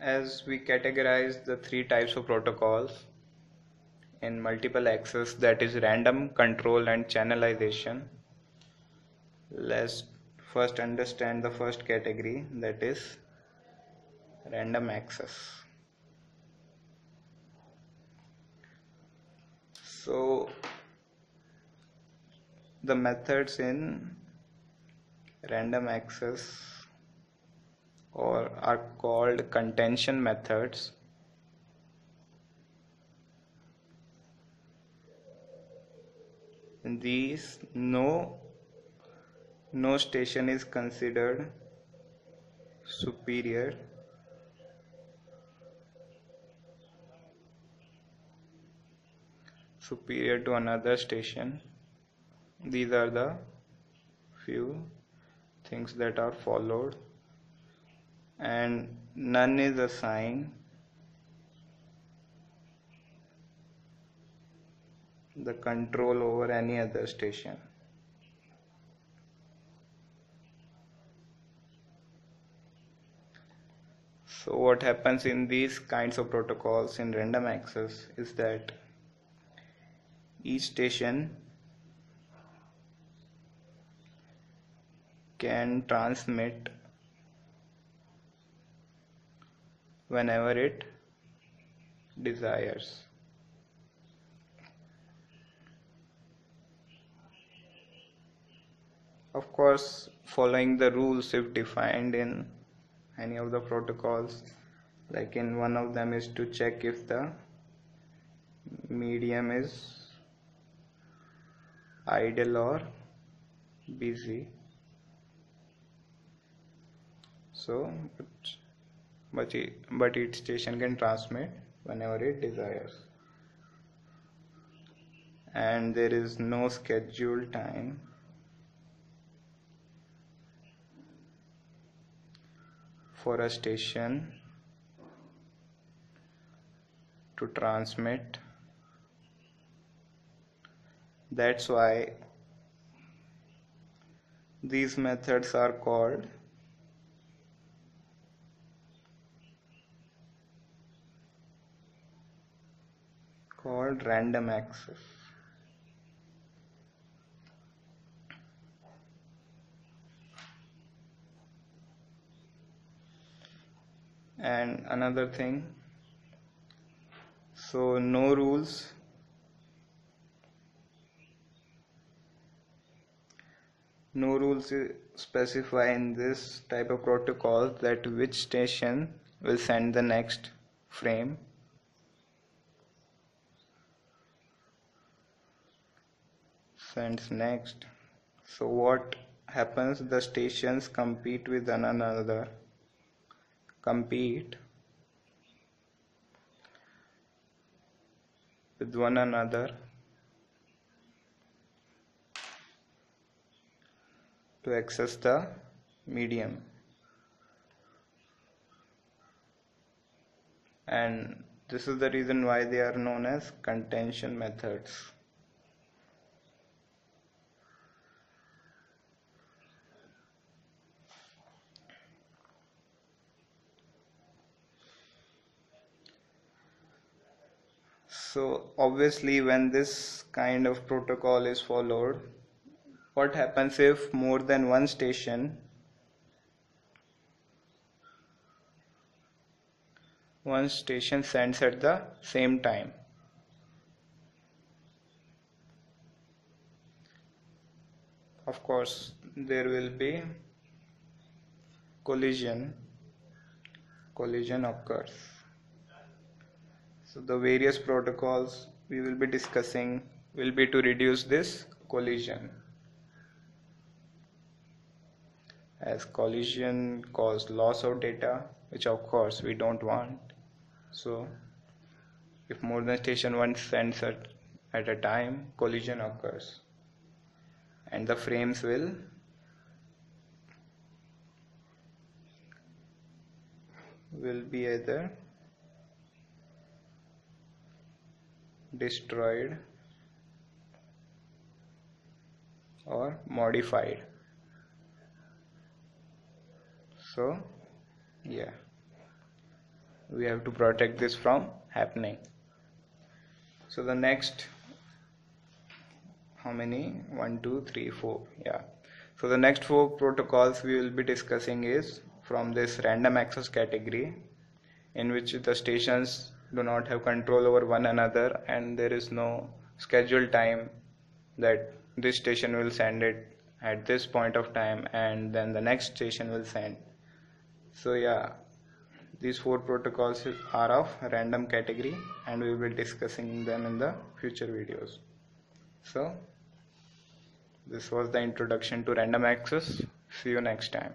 as we categorize the three types of protocols in multiple access that is random control and channelization. Let's first understand the first category that is random access. So the methods in random access or are called contention methods. In these no no station is considered superior. Superior to another station. These are the few things that are followed and none is assigned the control over any other station. So what happens in these kinds of protocols in random access is that each station can transmit whenever it desires. of course following the rules if defined in any of the protocols like in one of them is to check if the medium is idle or busy so but it, but each station can transmit whenever it desires. And there is no scheduled time. For a station to transmit. That's why these methods are called called random access. And another thing so no rules. No rules specify in this type of protocol that which station will send the next frame sends next. So what happens? The stations compete with one another. Compete with one another. To access the medium. And this is the reason why they are known as contention methods so obviously when this kind of protocol is followed what happens if more than one station one station sends at the same time? Of course there will be collision. Collision occurs so the various protocols we will be discussing will be to reduce this collision. As collision cause loss of data which of course we don't want. So if more than station 1 sends at, at a time collision occurs. And the frames will will be either destroyed or modified. So yeah. We have to protect this from happening. So the next how many? One two three four yeah. So the next four protocols we will be discussing is from this random access category in which the stations do not have control over one another and there is no scheduled time that this station will send it at this point of time and then the next station will send. So yeah these four protocols are of random category and we will be discussing them in the future videos. So this was the introduction to random access. See you next time